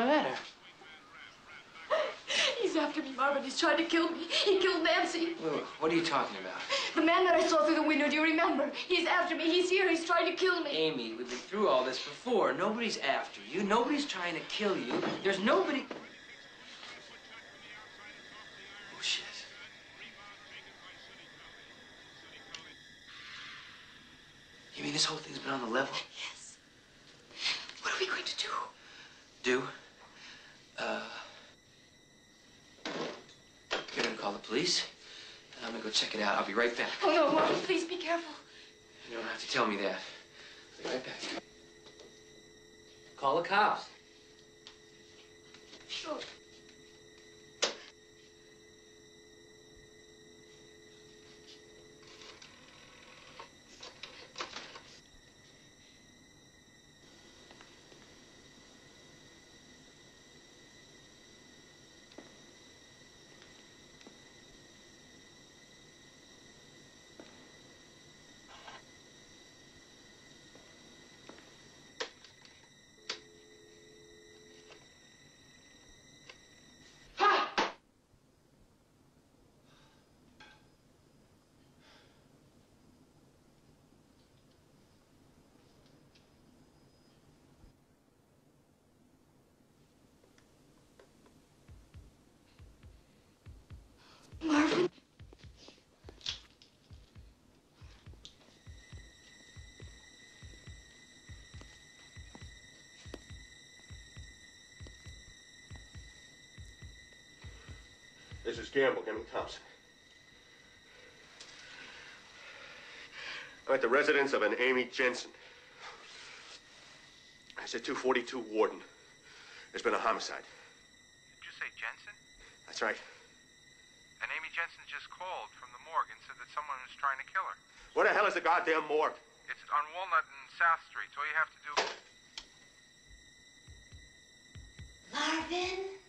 the matter? He's after me, Marvin. He's trying to kill me. He killed Nancy. Wait, what are you talking about? The man that I saw through the window, do you remember? He's after me. He's here. He's trying to kill me. Amy, we've been through all this before. Nobody's after you. Nobody's trying to kill you. There's nobody. Oh, shit. You mean this whole thing's been on the level? Yes. What are we going to do? Do? Uh. You're gonna call the police. and I'm gonna go check it out. I'll be right back. Oh, no, Marvin, please be careful. You don't have to tell me that. I'll be right back. Call the cops. Sure. This is Gamble, Gamble Thompson. I'm at the residence of an Amy Jensen. I said 242 Warden. There's been a homicide. Did you say Jensen? That's right. And Amy Jensen just called from the morgue and said that someone was trying to kill her. What the hell is the goddamn morgue? It's on Walnut and South Street. All you have to do. Marvin?